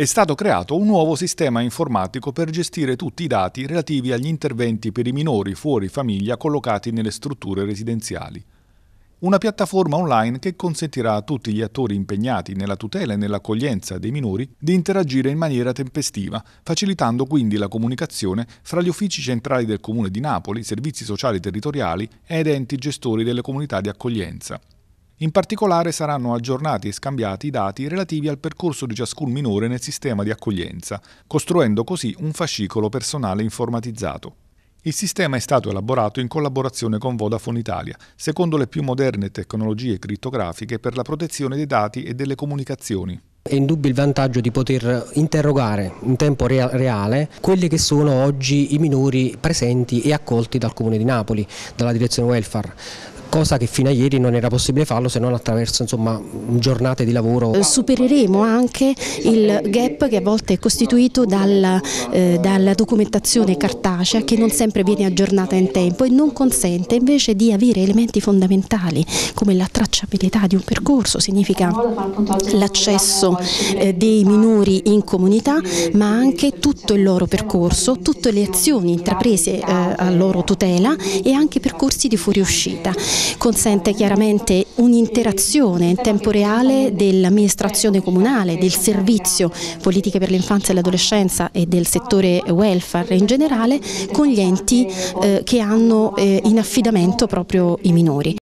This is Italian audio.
È stato creato un nuovo sistema informatico per gestire tutti i dati relativi agli interventi per i minori fuori famiglia collocati nelle strutture residenziali. Una piattaforma online che consentirà a tutti gli attori impegnati nella tutela e nell'accoglienza dei minori di interagire in maniera tempestiva, facilitando quindi la comunicazione fra gli uffici centrali del Comune di Napoli, servizi sociali territoriali ed enti gestori delle comunità di accoglienza. In particolare saranno aggiornati e scambiati i dati relativi al percorso di ciascun minore nel sistema di accoglienza, costruendo così un fascicolo personale informatizzato. Il sistema è stato elaborato in collaborazione con Vodafone Italia, secondo le più moderne tecnologie crittografiche per la protezione dei dati e delle comunicazioni. È indubbio il vantaggio di poter interrogare in tempo reale quelli che sono oggi i minori presenti e accolti dal Comune di Napoli, dalla direzione welfare cosa che fino a ieri non era possibile farlo se non attraverso insomma, giornate di lavoro. Supereremo anche il gap che a volte è costituito dalla, eh, dalla documentazione cartacea che non sempre viene aggiornata in tempo e non consente invece di avere elementi fondamentali come la tracciabilità di un percorso, significa l'accesso eh, dei minori in comunità ma anche tutto il loro percorso, tutte le azioni intraprese eh, a loro tutela e anche percorsi di fuoriuscita consente chiaramente un'interazione in tempo reale dell'amministrazione comunale, del servizio politiche per l'infanzia e l'adolescenza e del settore welfare in generale con gli enti eh, che hanno eh, in affidamento proprio i minori.